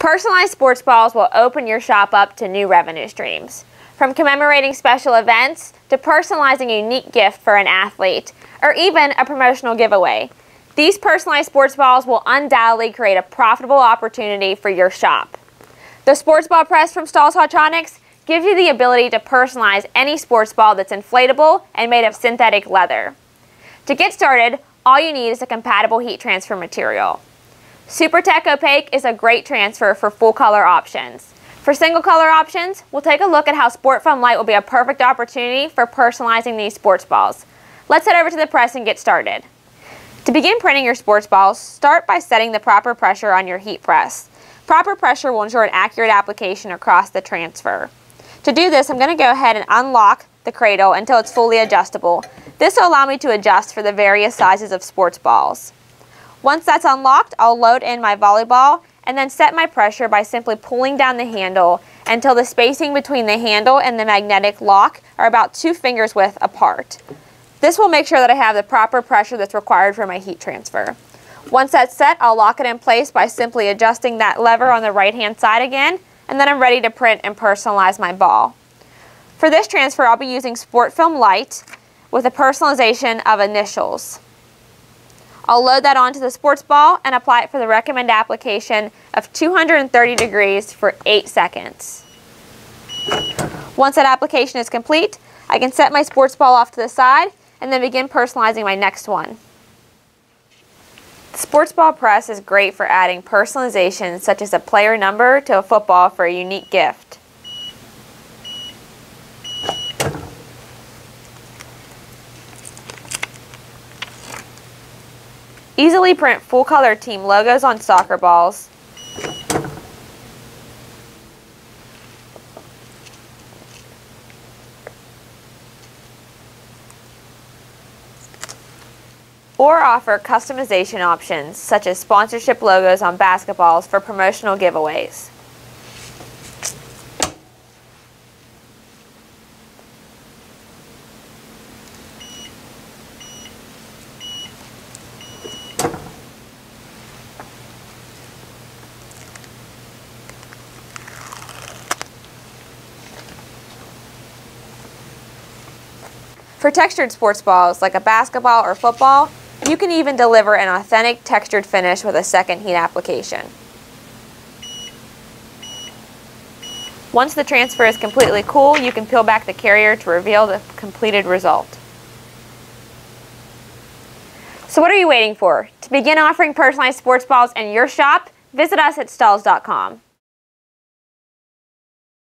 Personalized sports balls will open your shop up to new revenue streams. From commemorating special events to personalizing a unique gift for an athlete, or even a promotional giveaway. These personalized sports balls will undoubtedly create a profitable opportunity for your shop. The sports ball press from Stahls Hotronix gives you the ability to personalize any sports ball that's inflatable and made of synthetic leather. To get started, all you need is a compatible heat transfer material. SuperTech Opaque is a great transfer for full color options. For single color options, we'll take a look at how Sport Foam Light will be a perfect opportunity for personalizing these sports balls. Let's head over to the press and get started. To begin printing your sports balls, start by setting the proper pressure on your heat press. Proper pressure will ensure an accurate application across the transfer. To do this, I'm going to go ahead and unlock the cradle until it's fully adjustable. This will allow me to adjust for the various sizes of sports balls. Once that's unlocked, I'll load in my volleyball and then set my pressure by simply pulling down the handle until the spacing between the handle and the magnetic lock are about two fingers width apart. This will make sure that I have the proper pressure that's required for my heat transfer. Once that's set, I'll lock it in place by simply adjusting that lever on the right hand side again and then I'm ready to print and personalize my ball. For this transfer, I'll be using Sport Film Light with a personalization of initials. I'll load that onto the sports ball and apply it for the recommended application of 230 degrees for 8 seconds. Once that application is complete, I can set my sports ball off to the side and then begin personalizing my next one. The sports ball press is great for adding personalization such as a player number to a football for a unique gift. Easily print full color team logos on soccer balls or offer customization options such as sponsorship logos on basketballs for promotional giveaways. For textured sports balls, like a basketball or football, you can even deliver an authentic textured finish with a second heat application. Once the transfer is completely cool, you can peel back the carrier to reveal the completed result. So what are you waiting for? To begin offering personalized sports balls in your shop, visit us at stahls.com.